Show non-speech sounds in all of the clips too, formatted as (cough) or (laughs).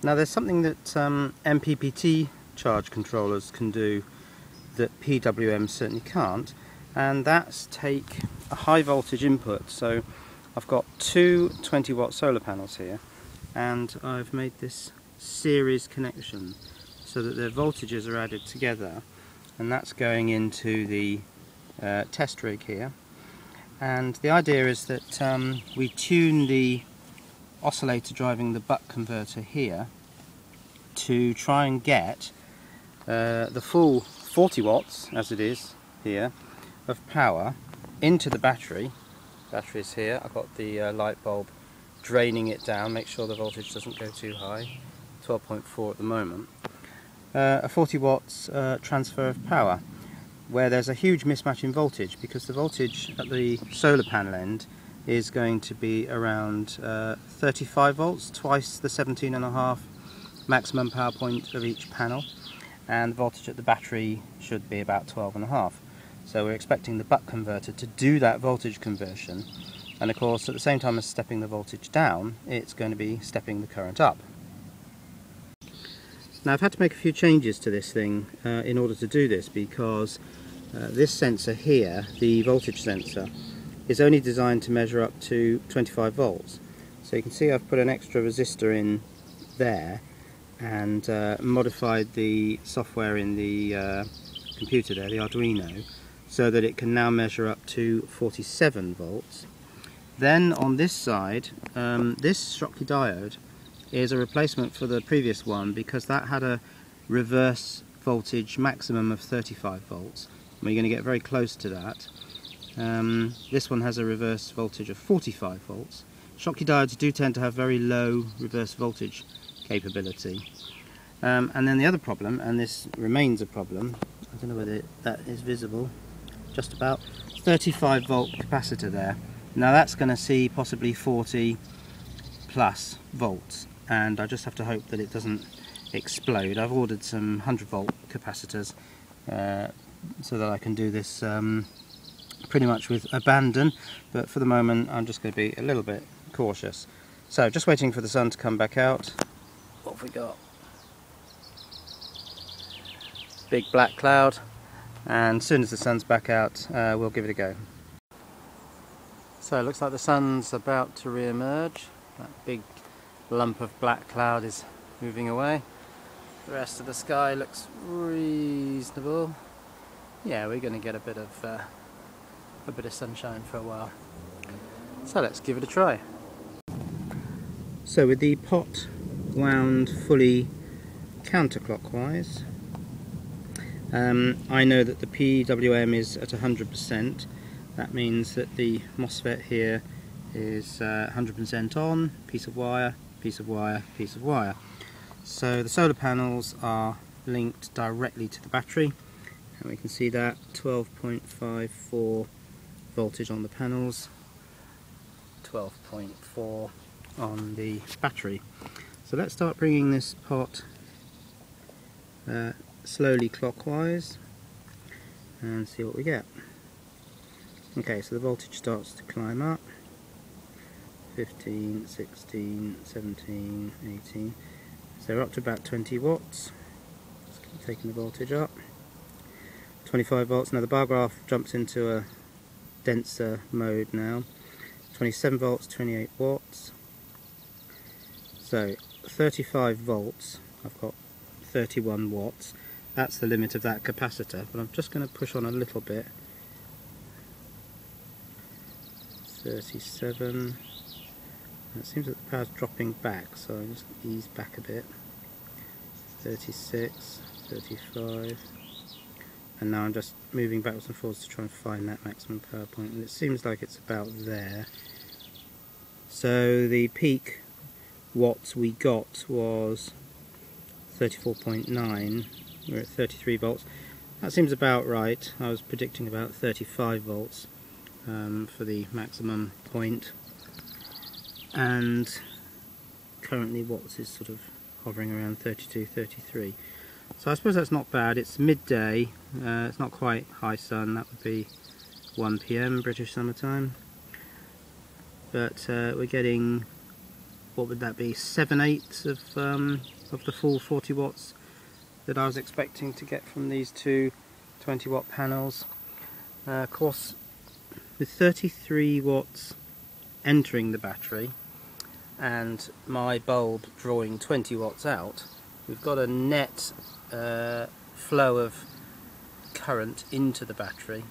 Now there's something that um, MPPT charge controllers can do that PWM certainly can't and that's take a high voltage input. So I've got two 20 watt solar panels here and I've made this series connection so that their voltages are added together and that's going into the uh, test rig here. And the idea is that um, we tune the oscillator driving the buck converter here to try and get uh, the full 40 watts as it is here of power into the battery. Battery is here. I've got the uh, light bulb draining it down. Make sure the voltage doesn't go too high. 12.4 at the moment. Uh, a 40 watts uh, transfer of power where there's a huge mismatch in voltage because the voltage at the solar panel end is going to be around uh, 35 volts, twice the 17 and a half maximum power point of each panel and the voltage at the battery should be about 12 and a half. So we're expecting the buck converter to do that voltage conversion and of course at the same time as stepping the voltage down it's going to be stepping the current up. Now I've had to make a few changes to this thing uh, in order to do this because uh, this sensor here, the voltage sensor, is only designed to measure up to 25 volts. So you can see I've put an extra resistor in there and uh, modified the software in the uh, computer there, the Arduino, so that it can now measure up to 47 volts. Then on this side, um, this Schottky diode is a replacement for the previous one because that had a reverse voltage maximum of 35 volts. We're going to get very close to that. Um, this one has a reverse voltage of 45 volts. Schottky diodes do tend to have very low reverse voltage capability. Um, and then the other problem, and this remains a problem, I don't know whether that is visible, just about 35 volt capacitor there. Now that's going to see possibly 40 plus volts and I just have to hope that it doesn't explode. I've ordered some 100 volt capacitors uh, so that I can do this um, pretty much with abandon but for the moment I'm just going to be a little bit cautious. So just waiting for the sun to come back out. What have we got? Big black cloud and as soon as the sun's back out uh, we'll give it a go. So it looks like the sun's about to re-emerge. That big lump of black cloud is moving away. The rest of the sky looks reasonable. Yeah, we're going to get a bit of uh, a bit of sunshine for a while. So let's give it a try. So with the pot wound fully counterclockwise, um, I know that the PWM is at 100%. That means that the MOSFET here is 100% uh, on, piece of wire, piece of wire, piece of wire. So the solar panels are linked directly to the battery and we can see that 12.54 voltage on the panels 12.4 on the battery so let's start bringing this pot uh, slowly clockwise and see what we get okay so the voltage starts to climb up 15, 16, 17, 18. So we're up to about 20 watts. Just taking the voltage up. 25 volts. Now the bar graph jumps into a denser mode now. 27 volts, 28 watts. So 35 volts. I've got 31 watts. That's the limit of that capacitor. But I'm just going to push on a little bit. 37 it seems that the power's dropping back, so I'll just ease back a bit. 36, 35, and now I'm just moving backwards and forwards to try and find that maximum power point, and it seems like it's about there. So the peak watts we got was 34.9, we're at 33 volts. That seems about right, I was predicting about 35 volts um, for the maximum point and currently watts is sort of hovering around 32 33 so I suppose that's not bad it's midday uh, it's not quite high sun that would be 1 p.m. British summertime but uh, we're getting what would that be, 7 eighths of, um, of the full 40 watts that I was expecting to get from these two 20 watt panels. Uh, of course, with 33 watts entering the battery and my bulb drawing 20 watts out, we've got a net uh, flow of current into the battery,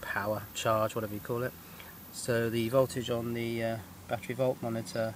power, charge, whatever you call it. So the voltage on the uh, battery volt monitor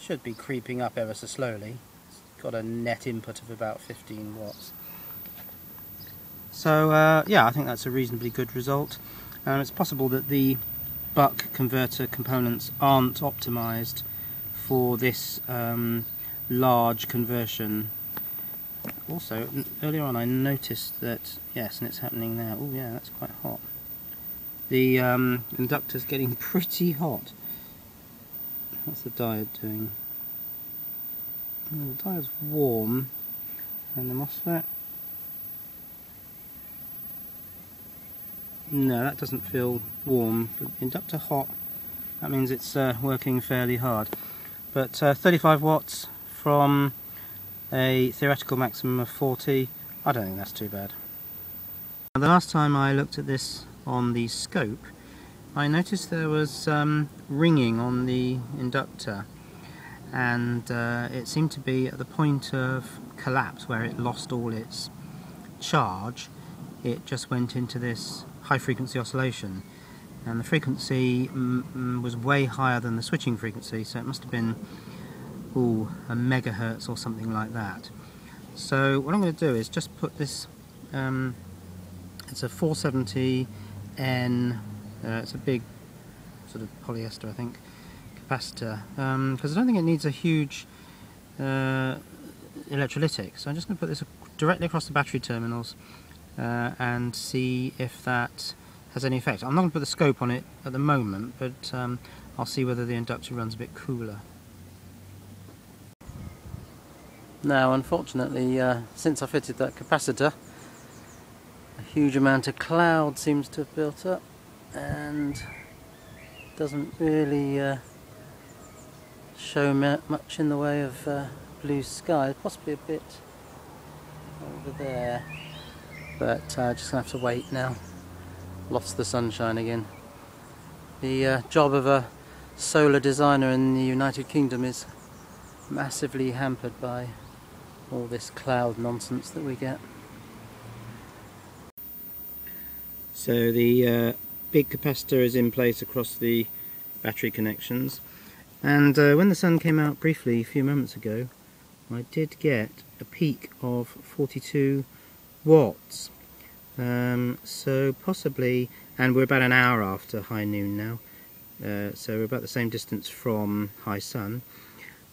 should be creeping up ever so slowly. It's got a net input of about 15 watts. So uh, yeah, I think that's a reasonably good result. Um, it's possible that the buck converter components aren't optimized for this um, large conversion. Also, earlier on I noticed that, yes, and it's happening now. Oh yeah, that's quite hot. The um, inductor's getting (laughs) pretty hot. What's the diode doing? the diode's warm, and the MOSFET No, that doesn't feel warm. But inductor hot, that means it's uh, working fairly hard. But uh, 35 watts from a theoretical maximum of 40, I don't think that's too bad. Now, the last time I looked at this on the scope, I noticed there was um, ringing on the inductor. And uh, it seemed to be at the point of collapse where it lost all its charge. It just went into this high frequency oscillation. And the frequency mm, mm, was way higher than the switching frequency so it must have been ooh, a megahertz or something like that so what I'm going to do is just put this um, it's a 470N uh, it's a big sort of polyester I think capacitor because um, I don't think it needs a huge uh, electrolytic so I'm just going to put this directly across the battery terminals uh, and see if that has any effect. I'm not going to put the scope on it at the moment, but um, I'll see whether the inductor runs a bit cooler. Now, unfortunately, uh, since I fitted that capacitor, a huge amount of cloud seems to have built up and doesn't really uh, show much in the way of uh, blue sky, possibly a bit over there. But uh, just gonna have to wait now. Lost the sunshine again. The uh, job of a solar designer in the United Kingdom is massively hampered by all this cloud nonsense that we get so the uh, big capacitor is in place across the battery connections and uh, when the sun came out briefly a few moments ago I did get a peak of 42 watts. Um, so possibly, and we're about an hour after high noon now, uh, so we're about the same distance from high sun.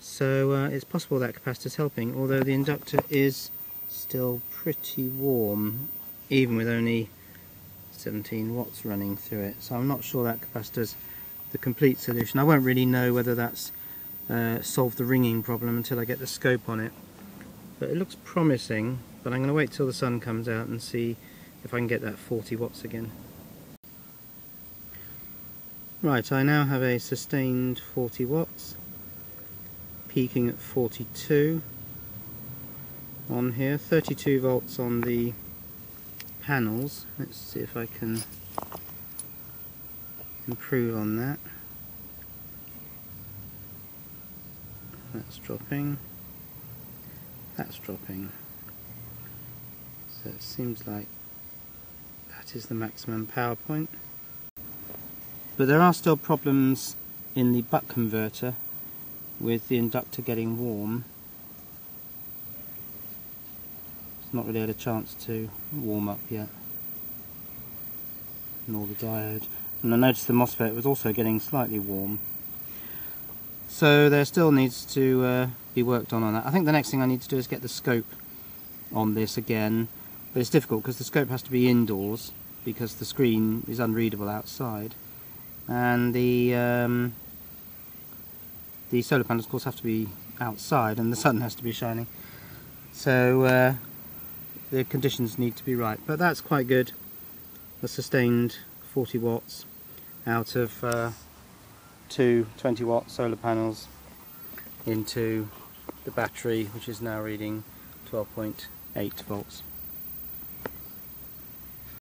So uh, it's possible that capacitor's helping, although the inductor is still pretty warm, even with only 17 watts running through it. So I'm not sure that capacitor's the complete solution. I won't really know whether that's uh, solved the ringing problem until I get the scope on it. But it looks promising but I'm going to wait till the sun comes out and see if I can get that 40 watts again. Right, I now have a sustained 40 watts, peaking at 42 on here, 32 volts on the panels. Let's see if I can improve on that. That's dropping. That's dropping. So it seems like that is the maximum power point. But there are still problems in the buck converter with the inductor getting warm. It's not really had a chance to warm up yet. Nor the diode. And I noticed the MOSFET was also getting slightly warm. So there still needs to uh, be worked on on that. I think the next thing I need to do is get the scope on this again but it's difficult because the scope has to be indoors because the screen is unreadable outside. And the um, the solar panels, of course, have to be outside and the sun has to be shining. So uh, the conditions need to be right. But that's quite good. A sustained 40 watts out of uh, two 20 watt solar panels into the battery which is now reading 12.8 volts.